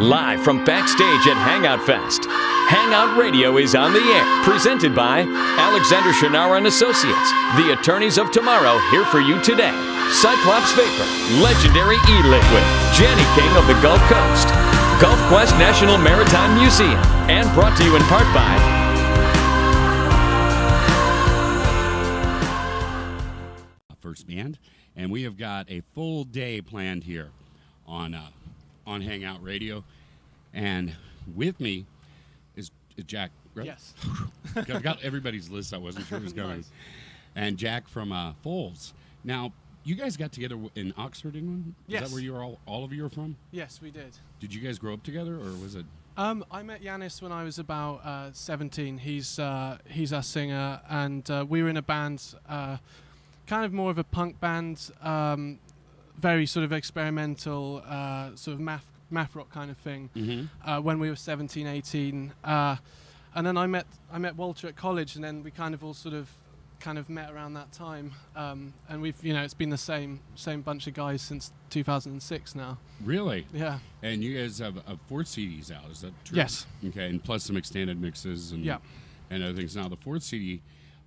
Live from backstage at Hangout Fest. Hangout Radio is on the air, presented by Alexander Shunnarah and Associates, the attorneys of tomorrow, here for you today. Cyclops Vapor, legendary e-liquid, Jenny King of the Gulf Coast, GulfQuest National Maritime Museum, and brought to you in part by First Band, and we have got a full day planned here on uh, on Hangout Radio, and with me is, Jack. Right? Yes. I've got everybody's list. I wasn't sure was going. Nice. And Jack from uh, Foals. Now, you guys got together in Oxford, England. Is Yes. that where you all, all of you are from? Yes, we did. Did you guys grow up together, or was it? Um, I met Yannis when I was about uh, 17. He's uh, he's our singer, and uh, we were in a band, uh, kind of more of a punk band, um, very sort of experimental, uh, sort of math math rock kind of thing. Mm-hmm. Uh, when we were 17, 18, uh, and then I met I met Walter at college, and then we kind of all sort of kind of met around that time, um, and we've you know it's been the same same bunch of guys since 2006 now. Really? Yeah. And you guys have uh, four CDs out. Is that true? Yes. Okay, and plus some extended mixes and Yeah. and other things. Now the fourth CD,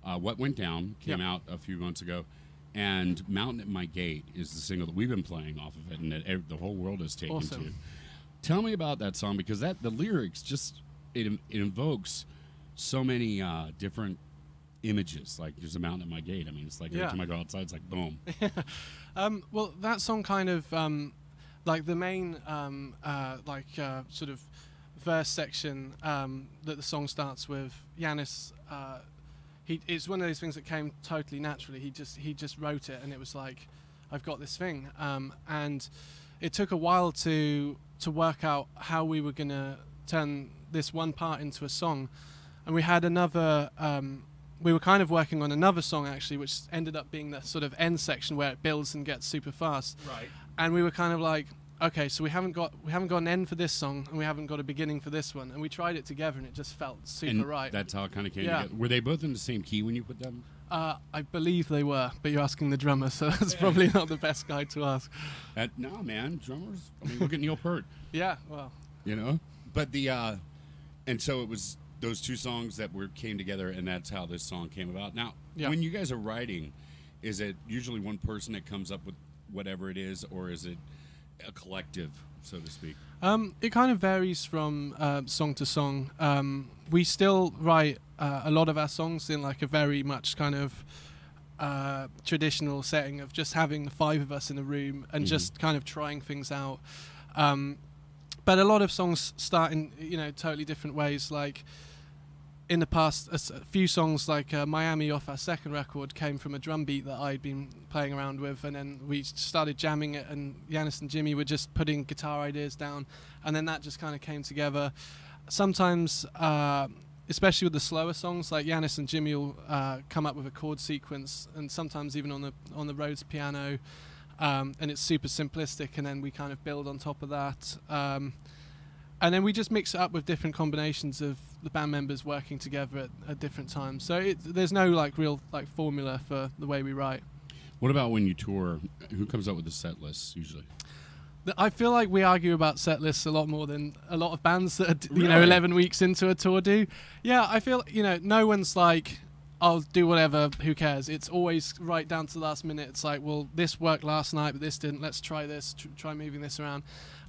uh, "What Went Down," came Yep. out a few months ago, and "Mountain at My Gate" is the single that we've been playing off of it, and that the whole world has taken Awesome. to. Tell me about that song because that the lyrics just it, it invokes so many uh, different images. Like there's a mountain at my gate. I mean, it's like every Yeah. time I go outside, it's like boom. Um, well, that song kind of um, like the main um, uh, like uh, sort of verse section um, that the song starts with. Yannis, uh, he it's one of those things that came totally naturally. He just he just wrote it, and it was like, I've got this thing, um, and it took a while to to work out how we were gonna turn this one part into a song, and we had another. Um, we were kind of working on another song actually, which ended up being the sort of end section where it builds and gets super fast. Right. And we were kind of like, okay, so we haven't got we haven't got an end for this song, and we haven't got a beginning for this one, and we tried it together, and it just felt super and right. That's how it kind of came Yeah. together. Were they both in the same key when you put them? uh, I believe they were, but you're asking the drummer, so that's probably not the best guy to ask. That, no, man, drummers. I mean, look at Neil Peart. Yeah, well, you know but the uh and so it was those two songs that were came together and that's how this song came about now Yeah. when you guys are writing is it usually one person that comes up with whatever it is or is it a collective so to speak Um, it kind of varies from uh, song to song. Um, we still write uh, a lot of our songs in like a very much kind of uh, traditional setting of just having the five of us in a room and Mhm. just kind of trying things out. Um, but a lot of songs start in you know totally different ways. Like in the past, a few songs like uh, Miami off our second record came from a drum beat that I'd been playing around with, and then we started jamming it, and Yannis and Jimmy were just putting guitar ideas down, and then that just kind of came together. Sometimes, uh, especially with the slower songs, like Yannis and Jimmy will uh, come up with a chord sequence, and sometimes even on the on the Rhodes piano, um, and it's super simplistic, and then we kind of build on top of that. Um, and then we just mix it up with different combinations of the band members working together at, at different times. So it, there's no like real like formula for the way we write. what about when you tour who comes up with the set lists usually I feel like we argue about set lists a lot more than a lot of bands that are, you know 11 weeks into a tour do. Yeah, I feel you know no one's like I'll do whatever, who cares? It's always right down to the last minute. It's like, well, this worked last night, but this didn't. Let's try this. Tr- try moving this around.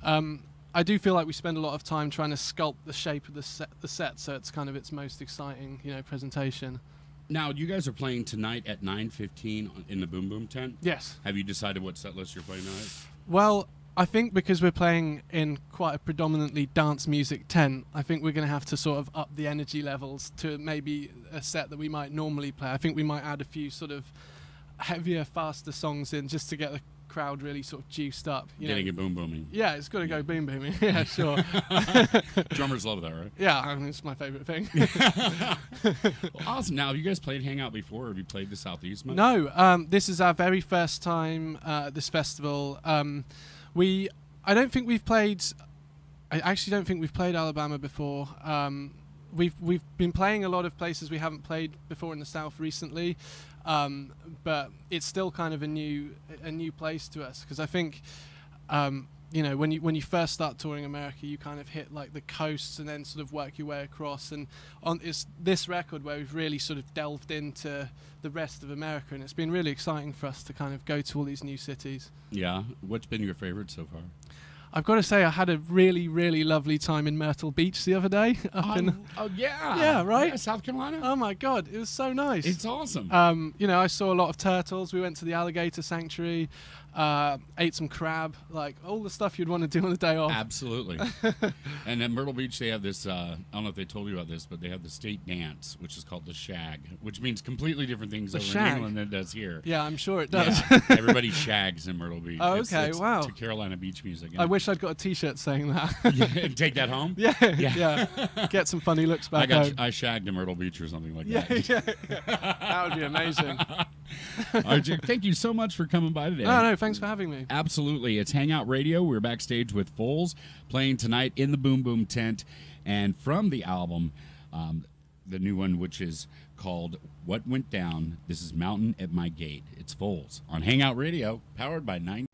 Um, I do feel like we spend a lot of time trying to sculpt the shape of the set, the set, so it's kind of its most exciting, you know, presentation. now you guys are playing tonight at 9.15 in the boom boom tent Yes. have you decided what set list you're playing tonight Well, I think because we're playing in quite a predominantly dance music tent, I think we're going to have to sort of up the energy levels to maybe a set that we might normally play. I think we might add a few sort of heavier, faster songs in just to get the crowd really sort of juiced up. You getting know? it boom booming Yeah, it's got to go boom booming. yeah, sure. drummers love that right yeah, I mean, it's my favorite thing. well, awesome now have you guys played hangout before have you played the southeast much? No, um, this is our very first time uh, at this festival. Um, we, I don't think we've played. I actually don't think we've played Alabama before. Um, we've we've been playing a lot of places we haven't played before in the South recently, um, but it's still kind of a new a new place to us because I think. Um, you know when you when you first start touring America, you kind of hit like the coasts and then sort of work your way across. And on it's this record where we've really sort of delved into the rest of America, and it's been really exciting for us to kind of go to all these new cities. Yeah. What's been your favorite so far? I've got to say, I had a really, really lovely time in Myrtle Beach the other day. Up in, oh yeah. Yeah, right? Yeah, South Carolina. oh my god, it was so nice. it's awesome. Um, you know, I saw a lot of turtles. We went to the alligator sanctuary, uh, ate some crab, like all the stuff you'd want to do on a day off. Absolutely. and at Myrtle Beach, they have this. Uh, I don't know if they told you about this, but they have the state dance, which is called the shag, which means completely different things The over shag? in England than it does here. Yeah, I'm sure it does. Yeah, everybody shags in Myrtle Beach. Oh, It's- okay, it's wow. To Carolina beach music. I wish I'd got a T-shirt saying that. yeah, and take that home. yeah, Yeah. yeah, Get some funny looks back I got home. I shagged in Myrtle Beach or something like yeah, that. yeah. that would be amazing. RJ, thank you so much for coming by today. No, no, thanks for having me. Absolutely. It's Hangout Radio. We're backstage with Foals playing tonight in the Boom Boom tent. And from the album, um, the new one, which is called What Went Down, this is Mountain at My Gate. It's Foals on Hangout Radio, powered by 9.